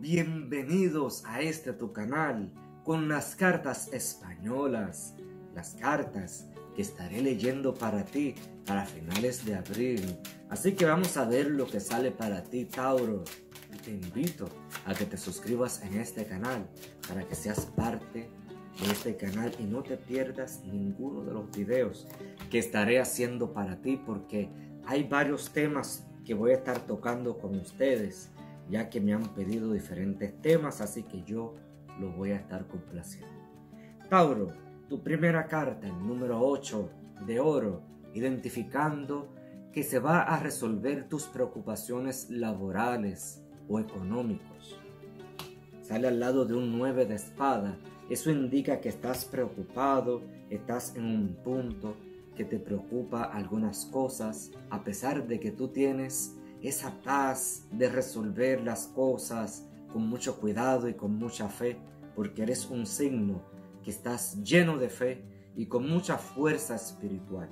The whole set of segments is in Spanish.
Bienvenidos a este tu canal con las cartas españolas, las cartas que estaré leyendo para ti para finales de abril. Así que vamos a ver lo que sale para ti, Tauro. te invito a que te suscribas en este canal para que seas parte de este canal y no te pierdas ninguno de los videos que estaré haciendo para ti porque hay varios temas que voy a estar tocando con ustedes ya que me han pedido diferentes temas así que yo lo voy a estar complaciendo. Tauro, tu primera carta, el número 8 de oro, identificando que se va a resolver tus preocupaciones laborales o económicos. Sale al lado de un 9 de espada. Eso indica que estás preocupado, estás en un punto que te preocupa algunas cosas, a pesar de que tú tienes esa paz de resolver las cosas con mucho cuidado y con mucha fe, porque eres un signo que estás lleno de fe y con mucha fuerza espiritual.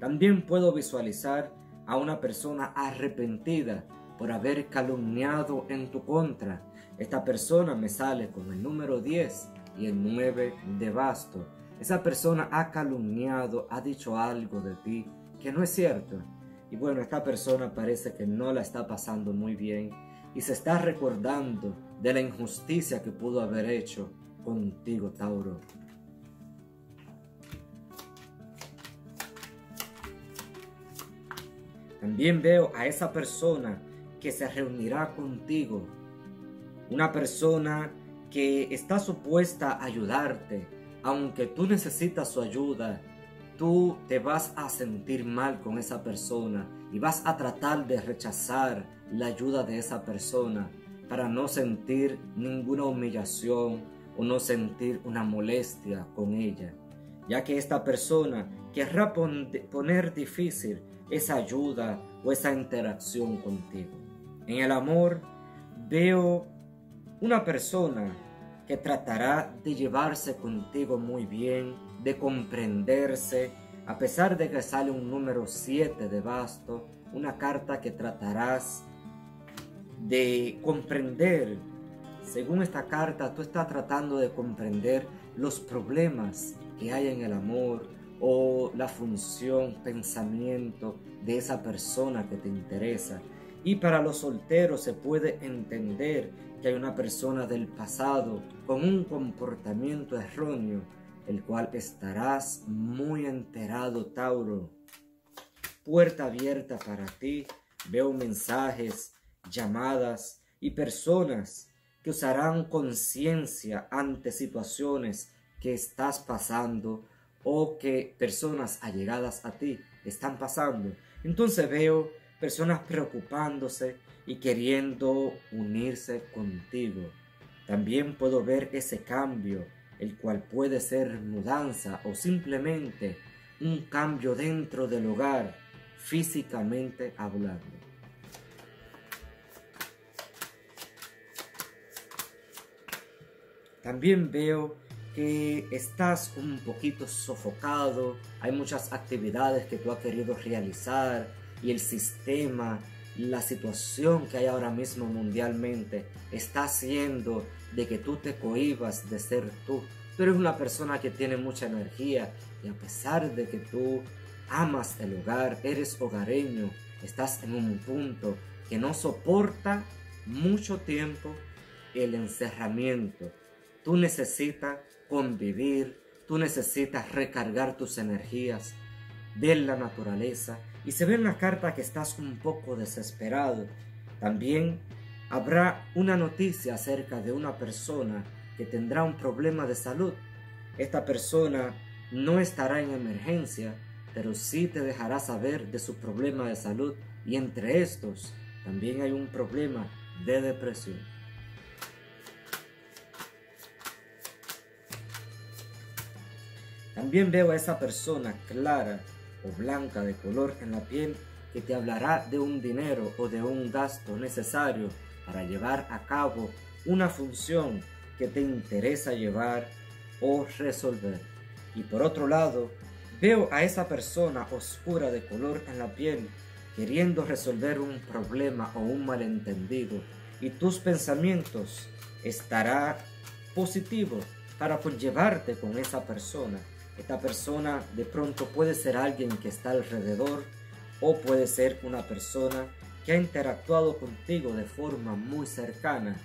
También puedo visualizar a una persona arrepentida por haber calumniado en tu contra. Esta persona me sale con el número 10 y el 9 de basto. Esa persona ha calumniado, ha dicho algo de ti que no es cierto. Y bueno, esta persona parece que no la está pasando muy bien y se está recordando de la injusticia que pudo haber hecho contigo, Tauro. También veo a esa persona que se reunirá contigo. Una persona que está supuesta a ayudarte, aunque tú necesitas su ayuda, tú te vas a sentir mal con esa persona y vas a tratar de rechazar la ayuda de esa persona para no sentir ninguna humillación o no sentir una molestia con ella, ya que esta persona querrá poner difícil esa ayuda o esa interacción contigo. En el amor veo una persona que tratará de llevarse contigo muy bien, de comprenderse, a pesar de que sale un número 7 de basto, una carta que tratarás de comprender. Según esta carta, tú estás tratando de comprender los problemas que hay en el amor o la función, pensamiento de esa persona que te interesa. Y para los solteros se puede entender que hay una persona del pasado con un comportamiento erróneo, el cual estarás muy enterado, Tauro. Puerta abierta para ti, veo mensajes, llamadas y personas que usarán conciencia ante situaciones que estás pasando o que personas allegadas a ti están pasando. Entonces veo personas preocupándose y queriendo unirse contigo. También puedo ver ese cambio, el cual puede ser mudanza o simplemente un cambio dentro del hogar, físicamente hablando. También veo que estás un poquito sofocado, hay muchas actividades que tú has querido realizar y el sistema, la situación que hay ahora mismo mundialmente está haciendo de que tú te cohibas de ser tú. Tú eres una persona que tiene mucha energía y a pesar de que tú amas el hogar, eres hogareño, estás en un punto que no soporta mucho tiempo el encerramiento. Tú necesitas convivir, tú necesitas recargar tus energías de la naturaleza y se ve en la carta que estás un poco desesperado. También habrá una noticia acerca de una persona que tendrá un problema de salud. Esta persona no estará en emergencia, pero sí te dejará saber de su problema de salud y entre estos también hay un problema de depresión. También veo a esa persona clara o blanca de color en la piel que te hablará de un dinero o de un gasto necesario para llevar a cabo una función que te interesa llevar o resolver. Y por otro lado, veo a esa persona oscura de color en la piel queriendo resolver un problema o un malentendido y tus pensamientos estará positivo para conllevarte con esa persona. Esta persona de pronto puede ser alguien que está alrededor o puede ser una persona que ha interactuado contigo de forma muy cercana.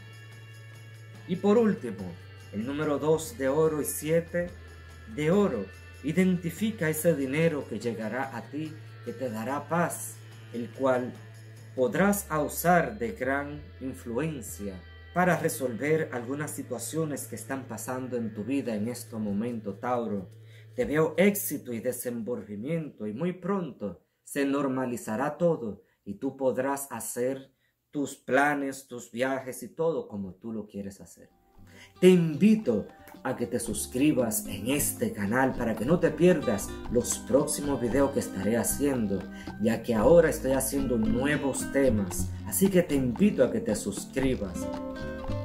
Y por último, el número 2 de oro y 7 de oro. Identifica ese dinero que llegará a ti, que te dará paz, el cual podrás usar de gran influencia para resolver algunas situaciones que están pasando en tu vida en este momento, Tauro. Te veo éxito y desenvolvimiento y muy pronto se normalizará todo y tú podrás hacer tus planes, tus viajes y todo como tú lo quieres hacer. Te invito a que te suscribas en este canal para que no te pierdas los próximos videos que estaré haciendo, ya que ahora estoy haciendo nuevos temas. Así que te invito a que te suscribas.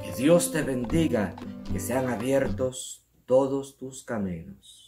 Que Dios te bendiga, que sean abiertos todos tus caminos.